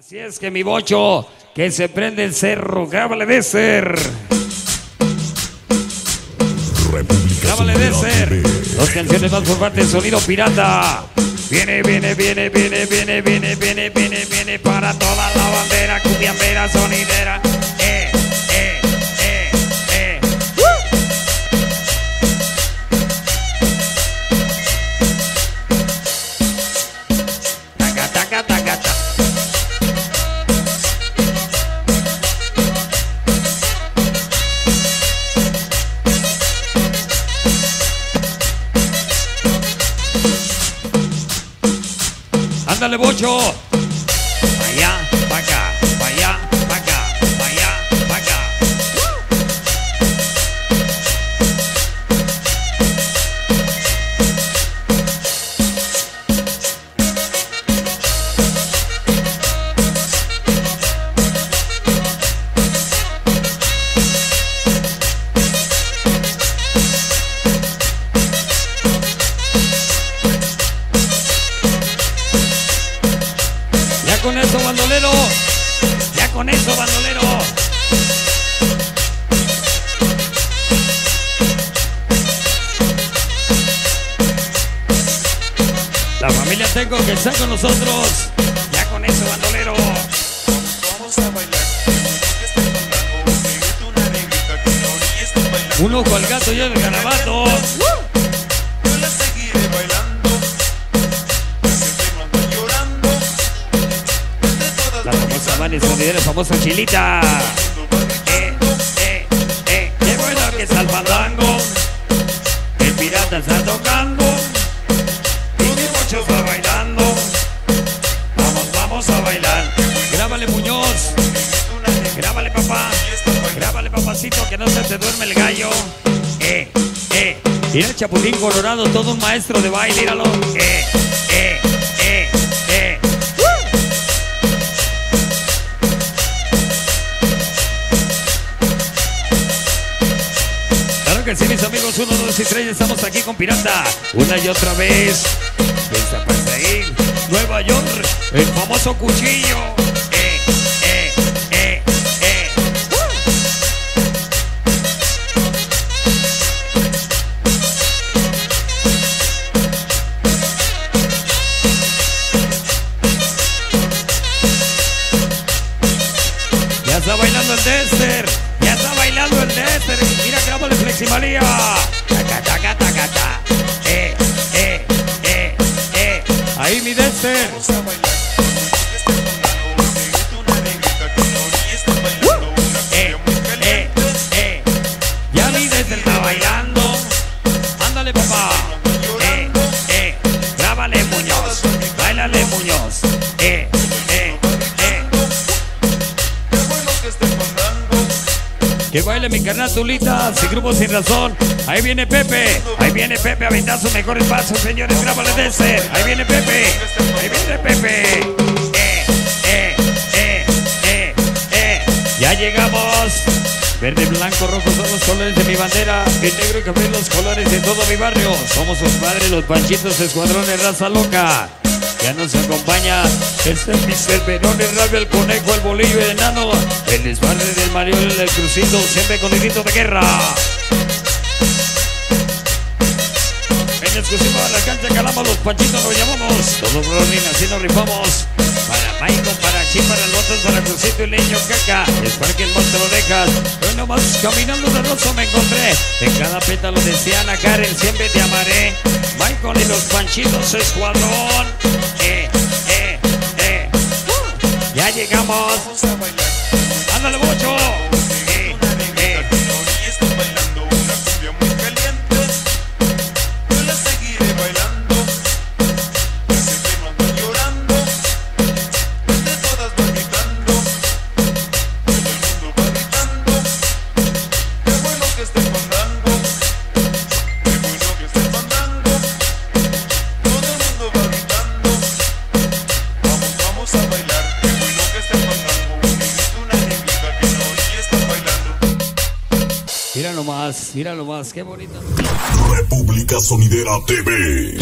Así es que mi bocho, que se prende el cerro, grábale de ser. Grábale de ser. Dos canciones más por parte del sonido pirata. Viene, viene, viene, viene, viene, viene, viene, viene, viene para toda la bandera, cumbiambera, sonidera. dale bocho. Allá, para acá. Con eso, bandolero. La familia Tengo que está con nosotros. Ya con eso, bandolero. Vamos a bailar. Un ojo al gato y el garabato. Vane Sonidera, famosa Chilita. Eh, eh, eh, qué bueno que está el fandango. El pirata está tocando. Y mi bocho va bailando. Vamos, vamos a bailar. Grábale Muñoz. Grábale papá. Grábale papacito que no se te duerme el gallo. Eh, eh. Mira el Chapulín Colorado, todo un maestro de baile, míralo. Eh, eh, 1, 2 y 3, estamos aquí con Pirata. Una y otra vez. Piensa perseguir Nueva York, el famoso cuchillo. Eh, eh, eh, eh. uh. Ya está bailando el Dexter, ya está bailando el Dexter. Mira que vamos de fleximalía. Eh, eh, eh, eh. Ahí mi Dexter. Mi carnal Tulita, sin grupo sin razón. Ahí viene Pepe, ahí viene Pepe a aventar sus mejores pasos, señores. Grábale de ser. Ahí viene Pepe, ahí viene Pepe. Eh, eh, eh. Ya llegamos. Verde, blanco, rojo son los colores de mi bandera. El negro y café los colores de todo mi barrio. Somos sus padres, los panchitos, escuadrón de raza loca. Ya nos acompaña el Mr. Verón, el rabio, el conejo, el bolillo, el enano, el desbarde del Mario, el crucito, siempre con grito de guerra. En exclusiva de la cancha calamos los panchitos, nos llamamos. Todos Rolling, así nos rifamos. Para Maicon, para Chi, para el Botas, para Crucito y Niño Caca. Es para que el monte lo dejas. Hoy nomás caminando de rosa me encontré. En cada pétalo decía Ana Karen, siempre te amaré. Maicon y los panchitos escuadrón. Ya llegamos. Vamos a nomás, mira nomás, qué bonito. República Sonidera TV.